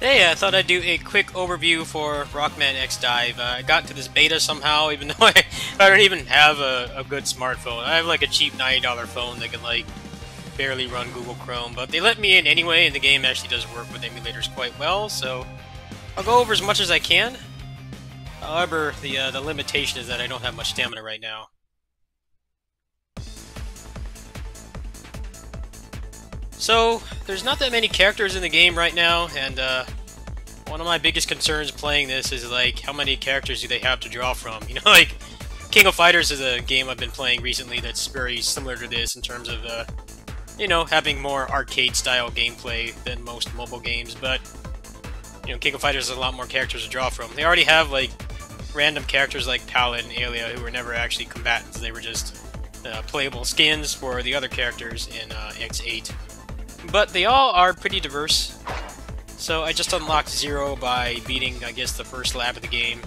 Hey, I thought I'd do a quick overview for Rockman X Dive. Uh, I got to this beta somehow, even though I, I don't even have a, a good smartphone. I have like a cheap $90 phone that can like barely run Google Chrome, but they let me in anyway, and the game actually does work with emulators quite well, so I'll go over as much as I can. However, the, uh, the limitation is that I don't have much stamina right now. So, there's not that many characters in the game right now, and uh, one of my biggest concerns playing this is like, how many characters do they have to draw from? You know, like, King of Fighters is a game I've been playing recently that's very similar to this in terms of, uh, you know, having more arcade-style gameplay than most mobile games, but, you know, King of Fighters has a lot more characters to draw from. They already have, like, random characters like Palette and Alia who were never actually combatants, they were just uh, playable skins for the other characters in uh, X8. But they all are pretty diverse. So I just unlocked Zero by beating, I guess, the first lap of the game.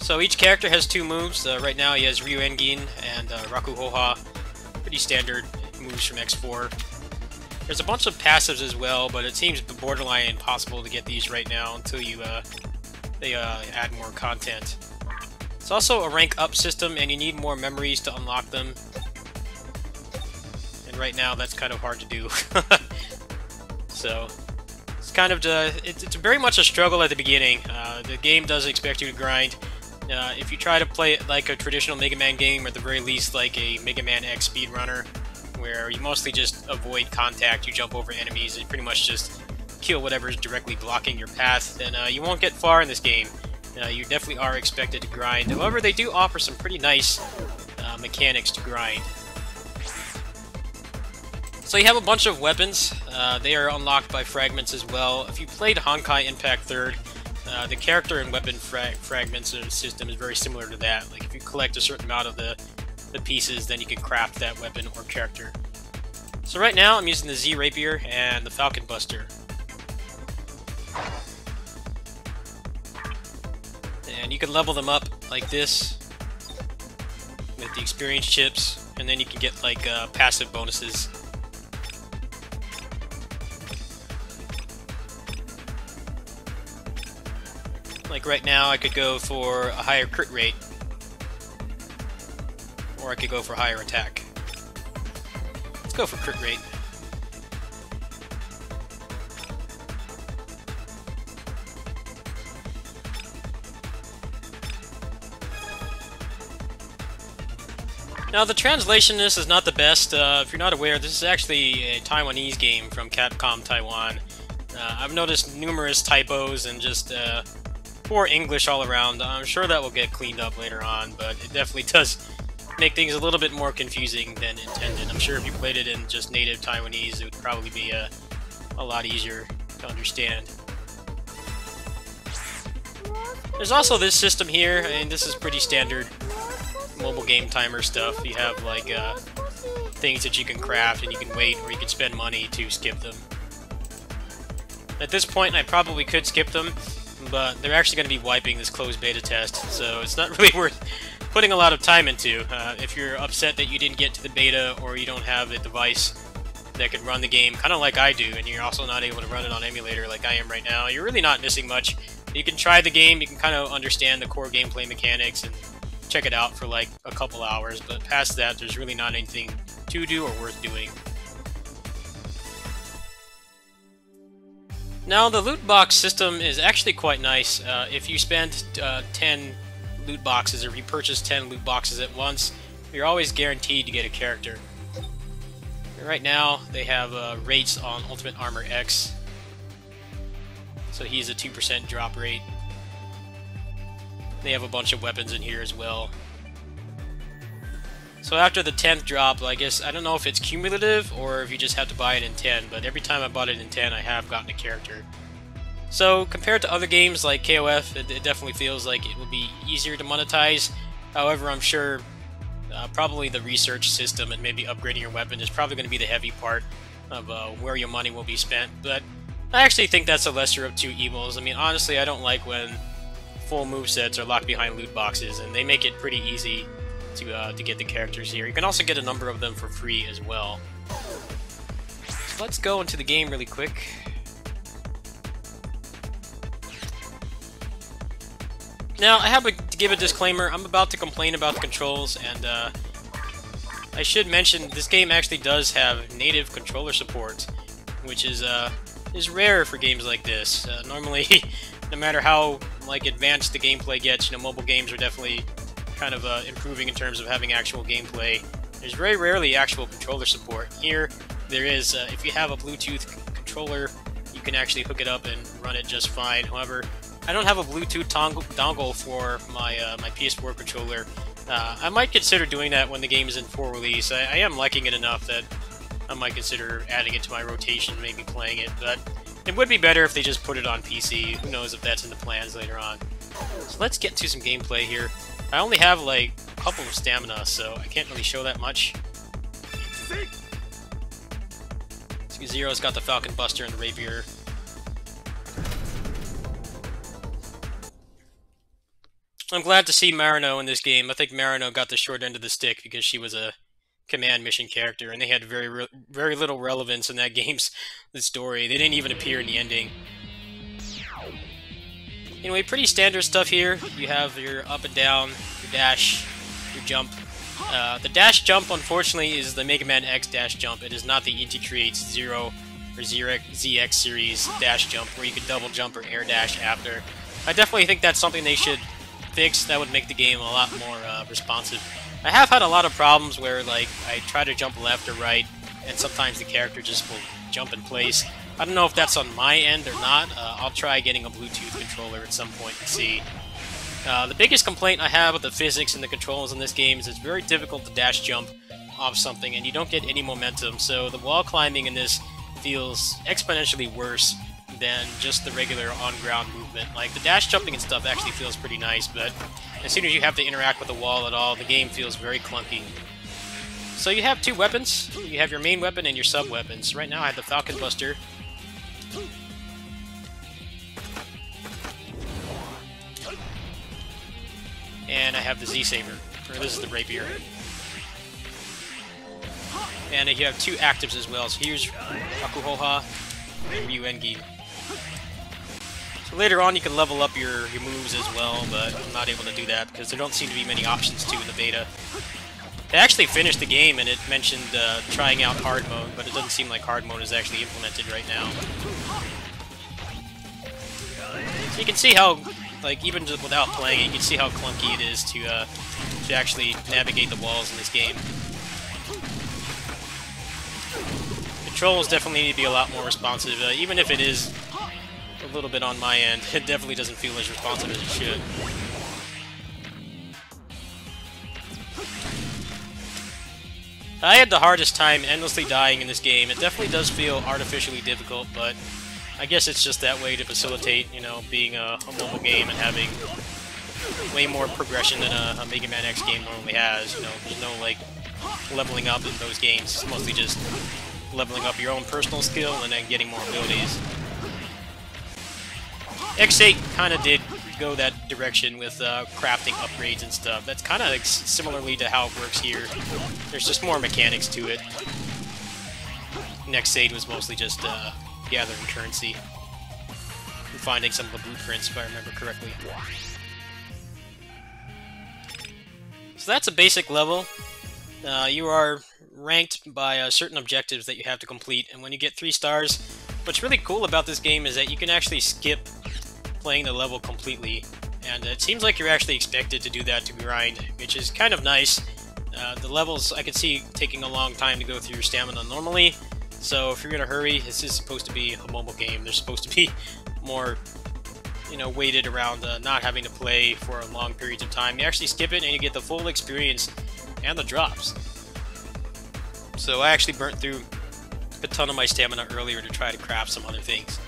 So each character has two moves. Uh, right now he has Ryuenjin and uh, Rakuhouha. Pretty standard moves from X4. There's a bunch of passives as well, but it seems borderline impossible to get these right now until you uh, they uh, add more content. It's also a rank up system, and you need more memories to unlock them and right now that's kind of hard to do. so it's kind of the, it's, it's, very much a struggle at the beginning. Uh, the game does expect you to grind. Uh, if you try to play it like a traditional Mega Man game, or at the very least like a Mega Man X speedrunner, where you mostly just avoid contact, you jump over enemies, and pretty much just kill whatever is directly blocking your path, then uh, you won't get far in this game. Uh, you definitely are expected to grind. However, they do offer some pretty nice uh, mechanics to grind. So you have a bunch of weapons. Uh, they are unlocked by fragments as well. If you played Honkai Impact 3rd, uh, the character and weapon fra fragments system is very similar to that. Like if you collect a certain amount of the, the pieces, then you can craft that weapon or character. So right now I'm using the Z Rapier and the Falcon Buster. And you can level them up like this with the experience chips, and then you can get like uh, passive bonuses Like right now, I could go for a higher crit rate. Or I could go for higher attack. Let's go for crit rate. Now, the translation this is not the best. Uh, if you're not aware, this is actually a Taiwanese game from Capcom Taiwan. Uh, I've noticed numerous typos and just uh, poor English all around. I'm sure that will get cleaned up later on, but it definitely does make things a little bit more confusing than intended. I'm sure if you played it in just native Taiwanese, it would probably be a, a lot easier to understand. There's also this system here, and this is pretty standard mobile game timer stuff. You have like uh, things that you can craft and you can wait or you can spend money to skip them. At this point, I probably could skip them, but they're actually going to be wiping this closed beta test, so it's not really worth putting a lot of time into. Uh, if you're upset that you didn't get to the beta or you don't have a device that can run the game, kind of like I do, and you're also not able to run it on emulator like I am right now, you're really not missing much. You can try the game, you can kind of understand the core gameplay mechanics and check it out for like a couple hours, but past that, there's really not anything to do or worth doing. Now, the loot box system is actually quite nice. Uh, if you spend uh, 10 loot boxes, or if you purchase 10 loot boxes at once, you're always guaranteed to get a character. Right now, they have uh, rates on Ultimate Armor X. So he's a 2% drop rate. They have a bunch of weapons in here as well. So after the 10th drop, I guess, I don't know if it's cumulative or if you just have to buy it in 10, but every time I bought it in 10, I have gotten a character. So compared to other games like KOF, it, it definitely feels like it would be easier to monetize. However, I'm sure uh, probably the research system and maybe upgrading your weapon is probably going to be the heavy part of uh, where your money will be spent. But I actually think that's a lesser of two evils. I mean, honestly, I don't like when full move sets are locked behind loot boxes, and they make it pretty easy to, uh, to get the characters here. You can also get a number of them for free as well. let's go into the game really quick. Now, I have a, to give a disclaimer. I'm about to complain about the controls, and uh, I should mention this game actually does have native controller support, which is uh, is rare for games like this. Uh, normally, no matter how like advanced the gameplay gets, you know, mobile games are definitely kind of uh, improving in terms of having actual gameplay. There's very rarely actual controller support. Here, there is. Uh, if you have a Bluetooth controller, you can actually hook it up and run it just fine. However, I don't have a Bluetooth dongle for my uh, my PS4 controller. Uh, I might consider doing that when the game is in full release. I, I, am liking it enough that I might consider adding it to my rotation, maybe playing it. But it would be better if they just put it on PC. Who knows if that's in the plans later on. So let's get to some gameplay here. I only have like a couple of stamina, so I can't really show that much. Zero's got the Falcon Buster and the Rapier. I'm glad to see Marino in this game. I think Marino got the short end of the stick because she was a command mission character, and they had very very little relevance in that game's story. They didn't even appear in the ending. Anyway, pretty standard stuff here. You have your up and down, your dash, your jump. Uh, the dash jump, unfortunately, is the Mega Man X dash jump. It is not the Inti Creates Zero or ZX series dash jump, where you can double jump or air dash after. I definitely think that's something they should fix, that would make the game a lot more uh, responsive. I have had a lot of problems where, like, I try to jump left or right, and sometimes the character just will jump in place. I don't know if that's on my end or not. Uh, I'll try getting a Bluetooth controller at some point and see. Uh, the biggest complaint I have with the physics and the controls in this game is it's very difficult to dash jump off something, and you don't get any momentum, so the wall climbing in this feels exponentially worse than just the regular on-ground movement. Like, the dash jumping and stuff actually feels pretty nice, but as soon as you have to interact with the wall at all, the game feels very clunky. So you have two weapons. You have your main weapon and your sub-weapons. Right now I have the Falcon Buster. And I have the Z-Saber. Or this is the Rapier. And you have two actives as well. So here's Akuhoha and Ryuenjin. So later on you can level up your, your moves as well, but I'm not able to do that because there don't seem to be many options to in the beta. I actually finished the game and it mentioned uh, trying out hard mode, but it doesn't seem like hard mode is actually implemented right now. So you can see how, like, even just without playing it, you can see how clunky it is to, uh, to actually navigate the walls in this game. Controls definitely need to be a lot more responsive, uh, even if it is a little bit on my end. It definitely doesn't feel as responsive as it should. I had the hardest time endlessly dying in this game. It definitely does feel artificially difficult, but I guess it's just that way to facilitate, you know, being a, a mobile game and having way more progression than a, a, Mega Man X game normally has. You know, there's no, like, leveling up in those games. It's mostly just leveling up your own personal skill and then getting more abilities. X8 kind of did go that direction with uh, crafting upgrades and stuff. That's kind of like similarly to how it works here. There's just more mechanics to it. X8 was mostly just uh, gathering currency and finding some of the blueprints, if I remember correctly. So that's a basic level. Uh, you are ranked by uh, certain objectives that you have to complete, and when you get three stars, what's really cool about this game is that you can actually skip playing the level completely, and it seems like you're actually expected to do that to grind, which is kind of nice. Uh, the levels I can see taking a long time to go through your stamina normally, so if you're in a hurry, this is supposed to be a mobile game. There's supposed to be more, you know, weighted around uh, not having to play for long periods of time. You actually skip it and you get the full experience and the drops. So I actually burnt through a ton of my stamina earlier to try to craft some other things.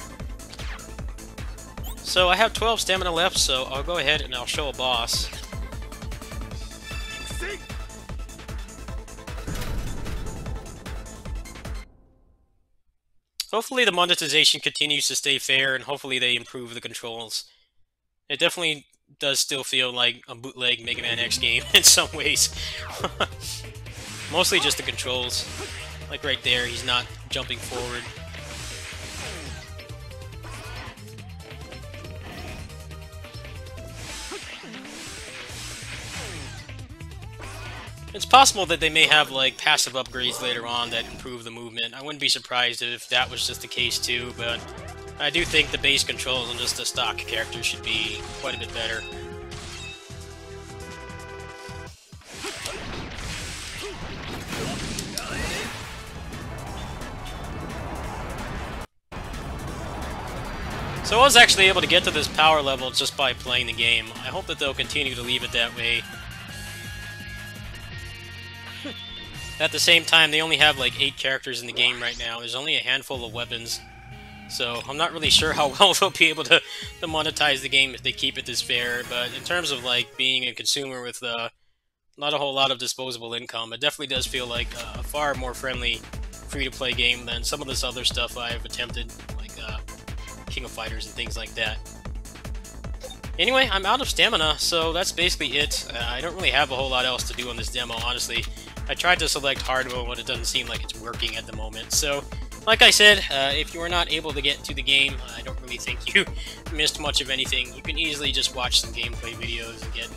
So I have 12 stamina left, so I'll go ahead and I'll show a boss. Hopefully the monetization continues to stay fair and hopefully they improve the controls. It definitely does still feel like a bootleg Mega Man X game in some ways. Mostly just the controls. Like right there, he's not jumping forward. It's possible that they may have like passive upgrades later on that improve the movement. I wouldn't be surprised if that was just the case too, but I do think the base controls and just the stock characters should be quite a bit better. So I was actually able to get to this power level just by playing the game. I hope that they'll continue to leave it that way. At the same time, they only have like 8 characters in the game right now. There's only a handful of weapons. So I'm not really sure how well they'll be able to, to monetize the game if they keep it this fair. But in terms of like being a consumer with uh, not a whole lot of disposable income, it definitely does feel like a far more friendly free-to-play game than some of this other stuff I've attempted, like uh, King of Fighters and things like that. Anyway, I'm out of stamina, so that's basically it. Uh, I don't really have a whole lot else to do on this demo, honestly. I tried to select hard mode, but it doesn't seem like it's working at the moment. So, like I said, uh, if you are not able to get to the game, I don't really think you missed much of anything. You can easily just watch some gameplay videos and get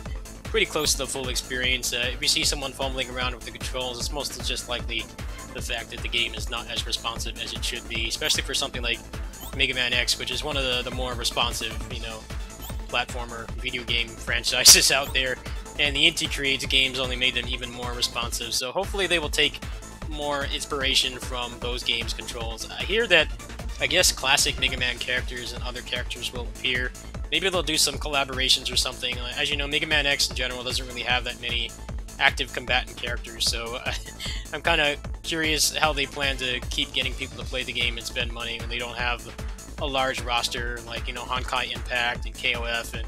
pretty close to the full experience. Uh, if you see someone fumbling around with the controls, it's mostly just likely the fact that the game is not as responsive as it should be, especially for something like Mega Man X, which is one of the, the more responsive, you know, platformer video game franchises out there and the Inti Creates games only made them even more responsive, so hopefully they will take more inspiration from those games' controls. I hear that, I guess, classic Mega Man characters and other characters will appear. Maybe they'll do some collaborations or something. As you know, Mega Man X in general doesn't really have that many active combatant characters, so I'm kind of curious how they plan to keep getting people to play the game and spend money when they don't have a large roster like, you know, Honkai Impact and KOF and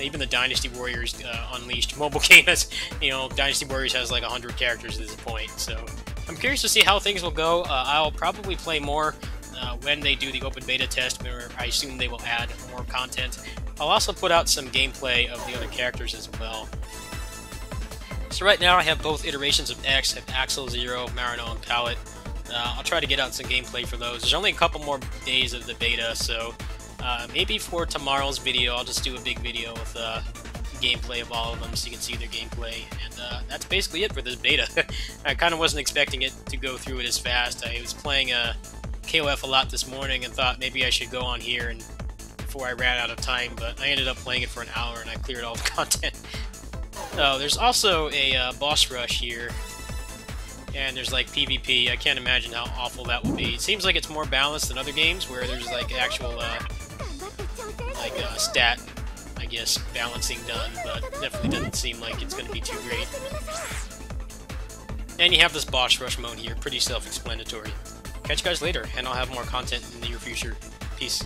even the Dynasty Warriors uh, Unleashed mobile game has, you know, Dynasty Warriors has like 100 characters at this point, so I'm curious to see how things will go. Uh, I'll probably play more uh, when they do the open beta test, where I assume they will add more content. I'll also put out some gameplay of the other characters as well. So right now I have both iterations of X, I have Axl, Zero, Marino, and Palette. Uh, I'll try to get out some gameplay for those. There's only a couple more days of the beta, so uh, maybe for tomorrow's video, I'll just do a big video with uh, gameplay of all of them so you can see their gameplay. And uh, that's basically it for this beta. I kind of wasn't expecting it to go through it as fast. I was playing uh, KOF a lot this morning and thought maybe I should go on here and before I ran out of time, but I ended up playing it for an hour and I cleared all the content. oh, there's also a uh, boss rush here and there's like PvP. I can't imagine how awful that would be. It seems like it's more balanced than other games where there's like actual uh, like uh, stat, I guess, balancing done, but definitely doesn't seem like it's going to be too great. And you have this boss rush mode here, pretty self-explanatory. Catch you guys later, and I'll have more content in the near future. Peace.